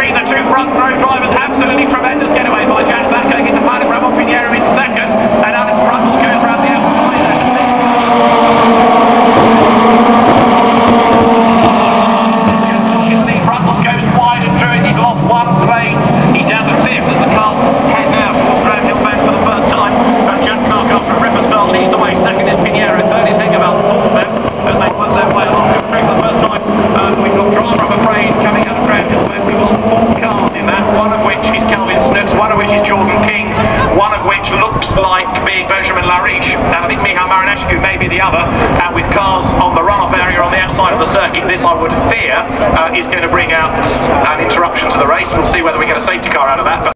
between the two front row drivers. Like being Benjamin Lariche. And I think Mihai Marinescu may be the other. And with cars on the runoff area on the outside of the circuit, this I would fear uh, is going to bring out an interruption to the race. We'll see whether we get a safety car out of that. But